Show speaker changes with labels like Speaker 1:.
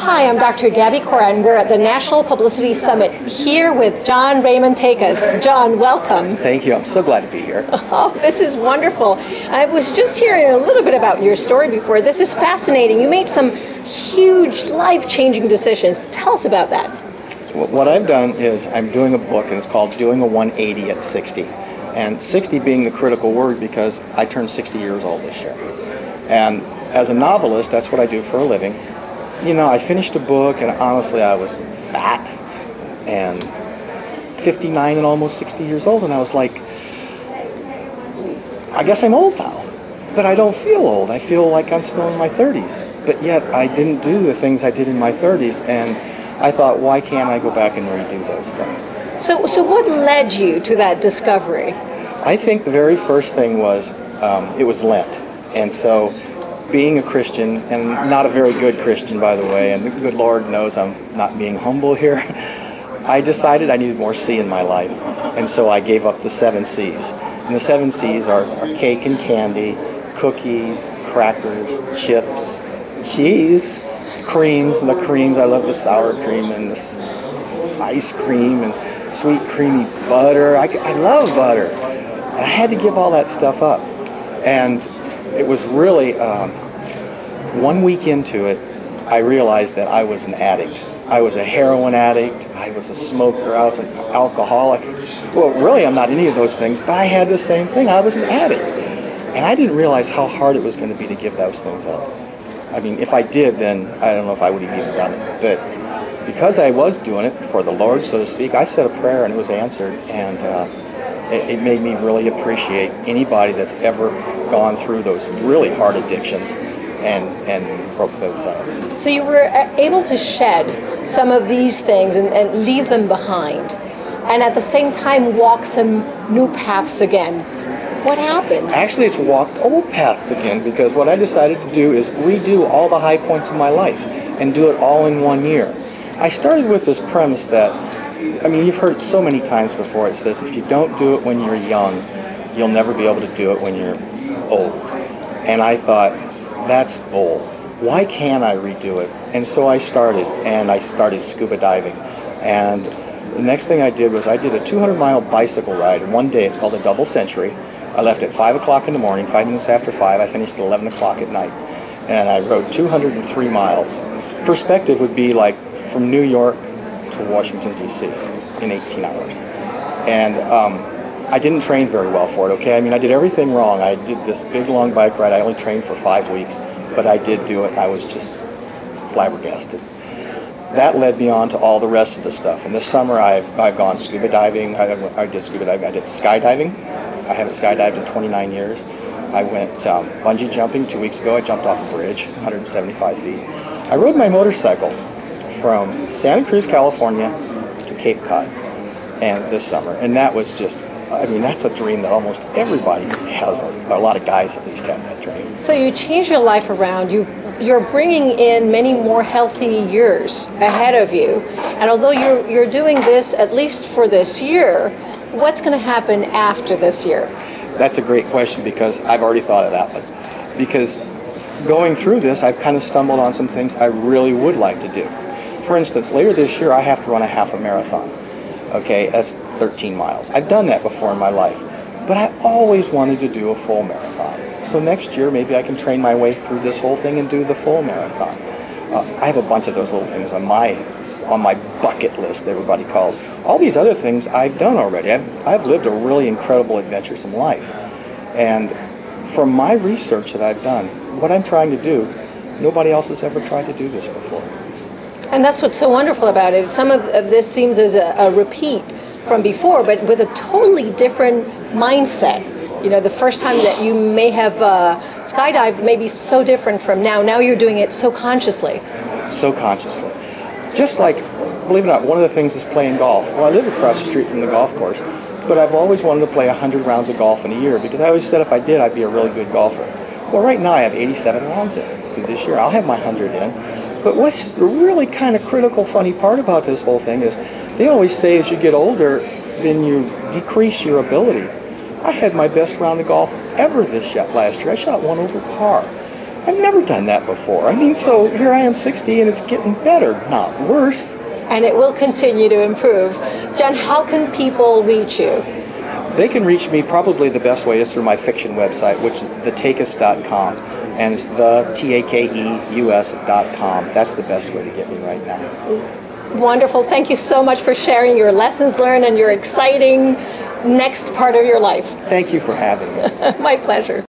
Speaker 1: Hi, I'm Dr. Gaby Cora. We're at the National Publicity Summit here with John Raymond Takacs. John, welcome.
Speaker 2: Thank you. I'm so glad to be here.
Speaker 1: Oh, this is wonderful. I was just hearing a little bit about your story before. This is fascinating. You made some huge life changing decisions. Tell us about that.
Speaker 2: What I've done is I'm doing a book and it's called Doing a 180 at 60. And 60 being the critical word because I turned 60 years old this year. And as a novelist, that's what I do for a living. You know, I finished a book and honestly I was fat and 59 and almost 60 years old and I was like, I guess I'm old now. But I don't feel old. I feel like I'm still in my 30s. But yet I didn't do the things I did in my 30s and I thought, why can't I go back and redo those things?
Speaker 1: So, so what led you to that discovery?
Speaker 2: I think the very first thing was um, it was Lent. And so being a Christian, and not a very good Christian, by the way, and the good Lord knows I'm not being humble here, I decided I needed more C in my life. And so I gave up the seven C's. And the seven C's are, are cake and candy, cookies, crackers, chips, cheese, creams, the creams. I love the sour cream and the ice cream and sweet creamy butter. I, I love butter. And I had to give all that stuff up. And it was really um, one week into it, I realized that I was an addict. I was a heroin addict. I was a smoker. I was an alcoholic. Well, really, I'm not any of those things, but I had the same thing. I was an addict. And I didn't realize how hard it was going to be to give those things up. I mean, if I did, then I don't know if I would have even done it. But because I was doing it for the Lord, so to speak, I said a prayer and it was answered. And uh, it, it made me really appreciate anybody that's ever gone through those really hard addictions and, and broke those up.
Speaker 1: So you were uh, able to shed some of these things and, and leave them behind, and at the same time walk some new paths again. What happened?
Speaker 2: Actually, it's walked old paths again because what I decided to do is redo all the high points of my life and do it all in one year. I started with this premise that, I mean, you've heard so many times before, it says if you don't do it when you're young, you'll never be able to do it when you're old. And I thought, that's bull. Why can't I redo it? And so I started, and I started scuba diving. And the next thing I did was I did a 200 mile bicycle ride. One day, it's called a double century. I left at 5 o'clock in the morning, 5 minutes after 5. I finished at 11 o'clock at night. And I rode 203 miles. Perspective would be like from New York to Washington, D.C. in 18 hours. And um, I didn't train very well for it, okay? I mean, I did everything wrong. I did this big long bike ride. I only trained for five weeks, but I did do it. I was just flabbergasted. That led me on to all the rest of the stuff. And this summer, I've, I've gone scuba diving. I, I did scuba diving. I did skydiving. I haven't skydived in 29 years. I went um, bungee jumping two weeks ago. I jumped off a bridge, 175 feet. I rode my motorcycle from Santa Cruz, California to Cape Cod and this summer. And that was just I mean, that's a dream that almost everybody has. A lot of guys at least have that dream.
Speaker 1: So you change your life around. You you're bringing in many more healthy years ahead of you. And although you're you're doing this at least for this year, what's going to happen after this year?
Speaker 2: That's a great question because I've already thought of that one. Because going through this, I've kind of stumbled on some things I really would like to do. For instance, later this year, I have to run a half a marathon. Okay, that's 13 miles. I've done that before in my life, but I always wanted to do a full marathon. So next year, maybe I can train my way through this whole thing and do the full marathon. Uh, I have a bunch of those little things on my on my bucket list. Everybody calls all these other things I've done already. I've I've lived a really incredible, adventuresome life, and from my research that I've done, what I'm trying to do, nobody else has ever tried to do this before.
Speaker 1: And that's what's so wonderful about it. Some of, of this seems as a, a repeat from before, but with a totally different mindset. You know, the first time that you may have uh, skydived may be so different from now. Now you're doing it so consciously.
Speaker 2: So consciously. Just like, believe it or not, one of the things is playing golf. Well, I live across the street from the golf course, but I've always wanted to play 100 rounds of golf in a year because I always said if I did, I'd be a really good golfer. Well, right now I have 87 rounds in this year. I'll have my 100 in. But what's the really kind of critical, funny part about this whole thing is they always say as you get older, then you decrease your ability. I had my best round of golf ever this last year. I shot one over par. I've never done that before. I mean, so here I am 60 and it's getting better, not worse.
Speaker 1: And it will continue to improve. John, how can people reach you?
Speaker 2: They can reach me probably the best way is through my fiction website, which is thetakes.com. And it's the T-A-K-E-U-S dot com. That's the best way to get me right now.
Speaker 1: Wonderful. Thank you so much for sharing your lessons learned and your exciting next part of your life.
Speaker 2: Thank you for having me.
Speaker 1: My pleasure.